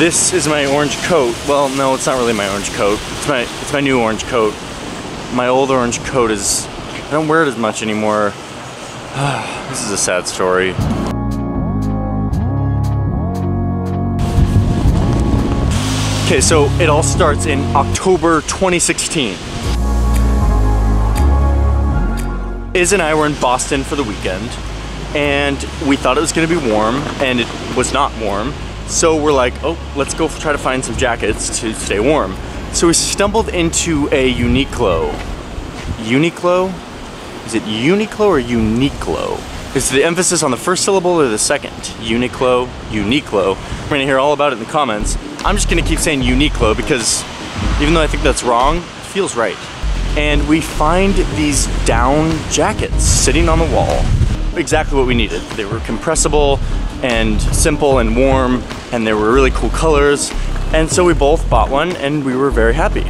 This is my orange coat. Well, no, it's not really my orange coat. It's my it's my new orange coat. My old orange coat is I don't wear it as much anymore. this is a sad story. Okay, so it all starts in October 2016. Iz and I were in Boston for the weekend, and we thought it was gonna be warm, and it was not warm. So we're like, oh, let's go try to find some jackets to stay warm. So we stumbled into a Uniqlo. Uniqlo? Is it Uniqlo or Uniqlo? Is the emphasis on the first syllable or the second? Uniqlo, Uniqlo. We're gonna hear all about it in the comments. I'm just gonna keep saying Uniqlo because even though I think that's wrong, it feels right. And we find these down jackets sitting on the wall. Exactly what we needed. They were compressible and simple and warm and they were really cool colors. And so we both bought one and we were very happy.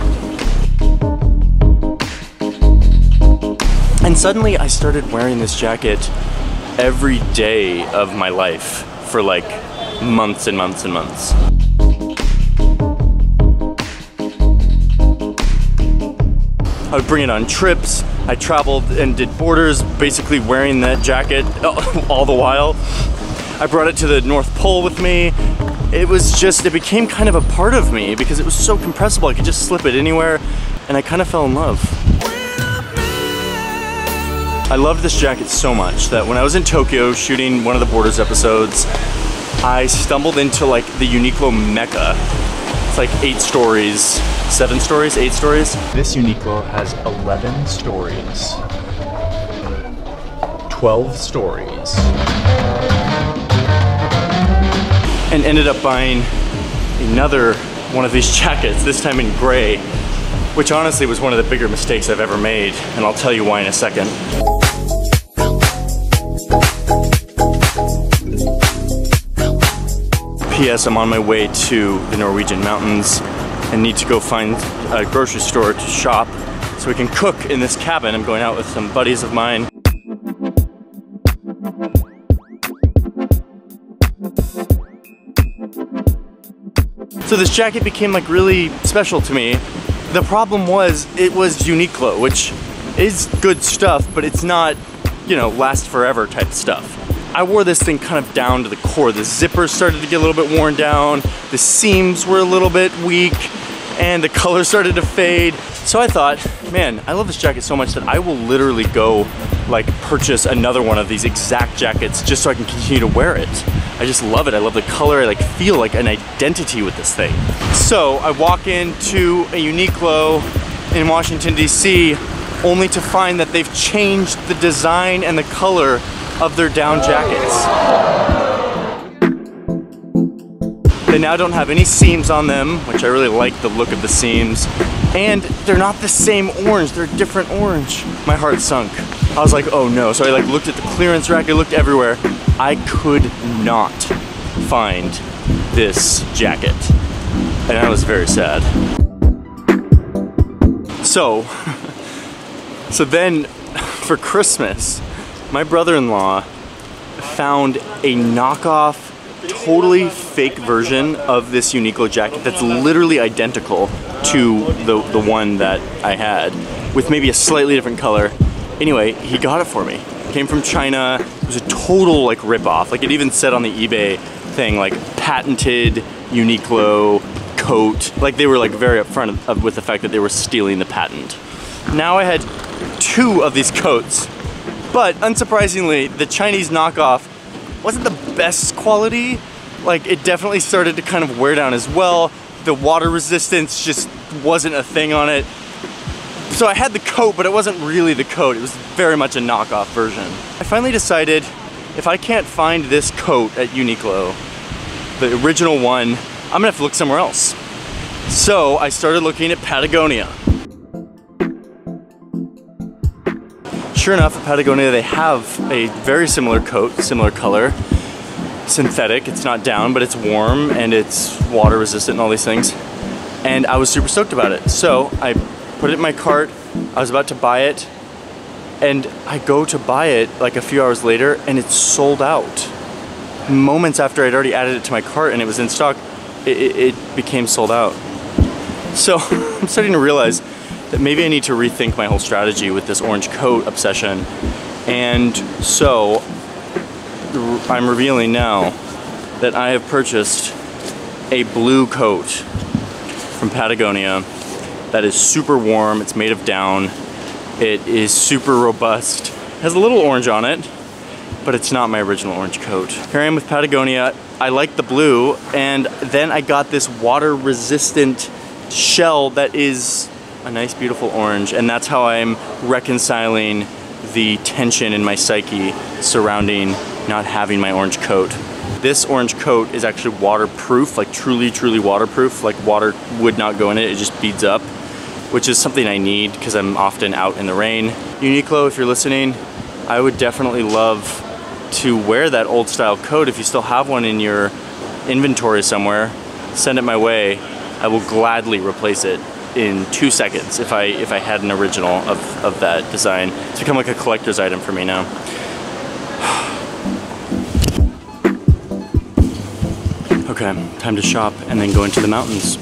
And suddenly I started wearing this jacket every day of my life for like months and months and months. I would bring it on trips. I traveled and did borders basically wearing that jacket all the while. I brought it to the North Pole with me. It was just, it became kind of a part of me because it was so compressible. I could just slip it anywhere and I kind of fell in love. I loved this jacket so much that when I was in Tokyo shooting one of the Borders episodes, I stumbled into like the Uniqlo mecca. It's like eight stories, seven stories, eight stories. This Uniqlo has 11 stories. 12 stories. And ended up buying another one of these jackets, this time in gray, which honestly was one of the bigger mistakes I've ever made, and I'll tell you why in a second. P.S. I'm on my way to the Norwegian mountains and need to go find a grocery store to shop so we can cook in this cabin. I'm going out with some buddies of mine. So this jacket became like really special to me. The problem was it was Uniqlo, which is good stuff, but it's not, you know, last forever type stuff. I wore this thing kind of down to the core. The zippers started to get a little bit worn down, the seams were a little bit weak, and the color started to fade. So I thought, man, I love this jacket so much that I will literally go like purchase another one of these exact jackets just so I can continue to wear it. I just love it. I love the color. I like feel like an identity with this thing. So I walk into a Uniqlo in Washington, DC, only to find that they've changed the design and the color of their down jackets. They now don't have any seams on them, which I really like the look of the seams. And they're not the same orange, they're a different orange. My heart sunk. I was like, oh no. So I like looked at the clearance rack, I looked everywhere. I could not find this jacket. And I was very sad. So, so then for Christmas, my brother-in-law found a knockoff, totally fake version of this Uniqlo jacket that's literally identical to the, the one that I had, with maybe a slightly different color. Anyway, he got it for me. Came from China. It was a total like rip-off. Like it even said on the eBay thing, like patented Uniqlo coat. Like they were like very upfront of, with the fact that they were stealing the patent. Now I had two of these coats but unsurprisingly, the Chinese knockoff wasn't the best quality. Like it definitely started to kind of wear down as well. The water resistance just wasn't a thing on it. So I had the coat, but it wasn't really the coat. It was very much a knockoff version. I finally decided if I can't find this coat at Uniqlo, the original one, I'm gonna have to look somewhere else. So I started looking at Patagonia. Sure enough, at Patagonia, they have a very similar coat, similar color. Synthetic, it's not down, but it's warm and it's water resistant and all these things. And I was super stoked about it. So I put it in my cart, I was about to buy it, and I go to buy it like a few hours later and it's sold out. Moments after I'd already added it to my cart and it was in stock, it, it became sold out. So I'm starting to realize that maybe I need to rethink my whole strategy with this orange coat obsession. And so I'm revealing now that I have purchased a blue coat from Patagonia that is super warm. It's made of down. It is super robust. Has a little orange on it, but it's not my original orange coat. Here I am with Patagonia. I like the blue, and then I got this water resistant shell that is a nice beautiful orange, and that's how I'm reconciling the tension in my psyche surrounding not having my orange coat. This orange coat is actually waterproof, like truly, truly waterproof, like water would not go in it, it just beads up, which is something I need because I'm often out in the rain. Uniqlo, if you're listening, I would definitely love to wear that old style coat. If you still have one in your inventory somewhere, send it my way. I will gladly replace it in two seconds if I if I had an original of, of that design. It's become like a collector's item for me now. okay, time to shop and then go into the mountains.